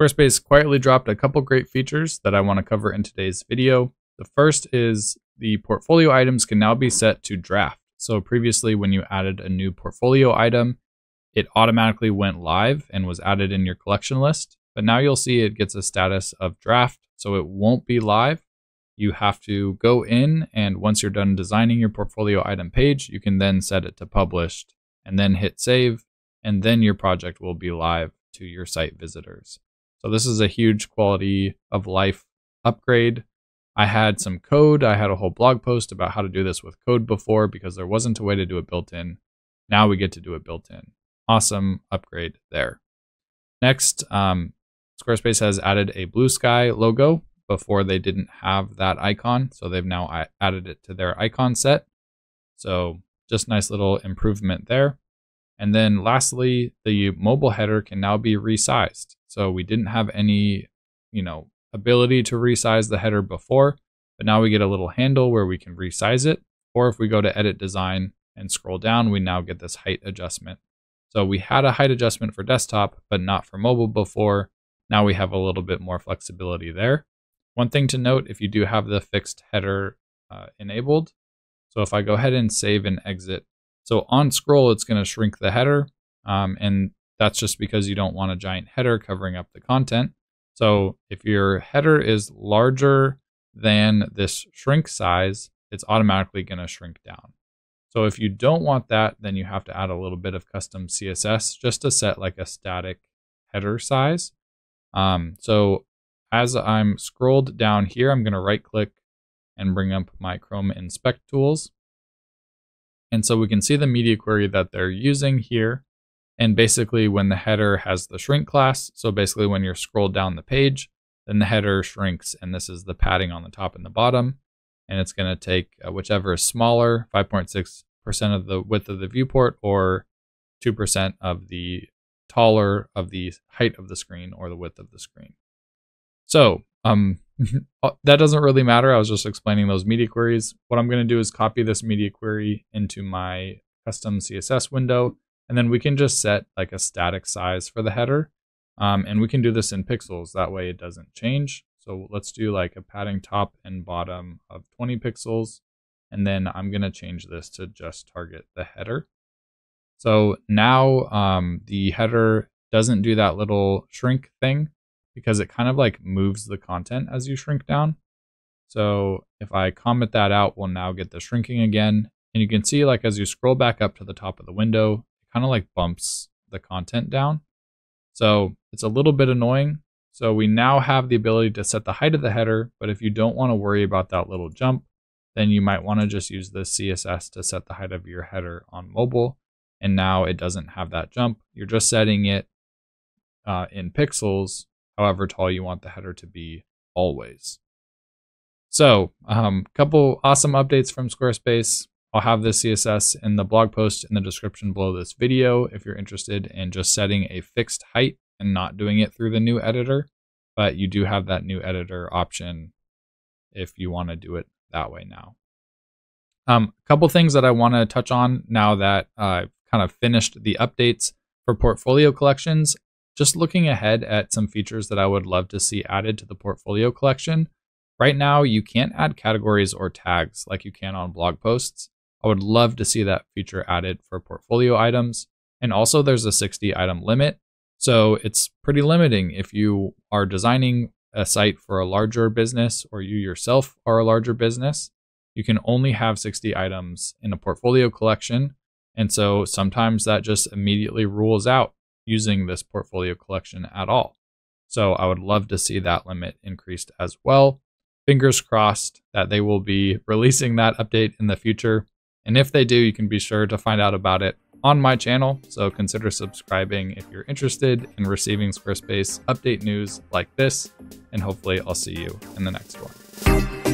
Squarespace quietly dropped a couple great features that I want to cover in today's video. The first is the portfolio items can now be set to draft. So previously when you added a new portfolio item, it automatically went live and was added in your collection list. But now you'll see it gets a status of draft, so it won't be live. You have to go in and once you're done designing your portfolio item page, you can then set it to published and then hit save and then your project will be live to your site visitors. So this is a huge quality of life upgrade. I had some code. I had a whole blog post about how to do this with code before because there wasn't a way to do it built in. Now we get to do it built in. Awesome upgrade there. Next, um, Squarespace has added a Bluesky logo. Before they didn't have that icon, so they've now added it to their icon set. So just nice little improvement there. And then lastly, the mobile header can now be resized. So we didn't have any, you know, ability to resize the header before, but now we get a little handle where we can resize it. Or if we go to edit design and scroll down, we now get this height adjustment. So we had a height adjustment for desktop, but not for mobile before. Now we have a little bit more flexibility there. One thing to note, if you do have the fixed header uh, enabled, so if I go ahead and save and exit so on scroll, it's going to shrink the header. Um, and that's just because you don't want a giant header covering up the content. So if your header is larger than this shrink size, it's automatically going to shrink down. So if you don't want that, then you have to add a little bit of custom CSS just to set like a static header size. Um, so as I'm scrolled down here, I'm going to right click and bring up my Chrome Inspect tools. And so we can see the media query that they're using here. And basically when the header has the shrink class, so basically when you're scrolled down the page, then the header shrinks and this is the padding on the top and the bottom. And it's gonna take uh, whichever is smaller, 5.6% of the width of the viewport or 2% of the taller of the height of the screen or the width of the screen. So um, that doesn't really matter. I was just explaining those media queries. What I'm going to do is copy this media query into my custom CSS window, and then we can just set like a static size for the header. Um, and we can do this in pixels. That way it doesn't change. So let's do like a padding top and bottom of 20 pixels. And then I'm going to change this to just target the header. So now um, the header doesn't do that little shrink thing because it kind of like moves the content as you shrink down. So if I comment that out, we'll now get the shrinking again. And you can see like as you scroll back up to the top of the window, it kind of like bumps the content down. So it's a little bit annoying. So we now have the ability to set the height of the header, but if you don't want to worry about that little jump, then you might want to just use the CSS to set the height of your header on mobile. And now it doesn't have that jump. You're just setting it uh, in pixels however tall you want the header to be always. So, a um, couple awesome updates from Squarespace. I'll have the CSS in the blog post in the description below this video if you're interested in just setting a fixed height and not doing it through the new editor. But you do have that new editor option if you want to do it that way now. Um, a couple things that I want to touch on now that I've kind of finished the updates for portfolio collections just looking ahead at some features that I would love to see added to the portfolio collection. Right now, you can't add categories or tags like you can on blog posts. I would love to see that feature added for portfolio items. And also, there's a 60 item limit. So it's pretty limiting if you are designing a site for a larger business or you yourself are a larger business. You can only have 60 items in a portfolio collection. And so sometimes that just immediately rules out using this portfolio collection at all. So I would love to see that limit increased as well. Fingers crossed that they will be releasing that update in the future. And if they do, you can be sure to find out about it on my channel. So consider subscribing if you're interested in receiving Squarespace update news like this. And hopefully I'll see you in the next one.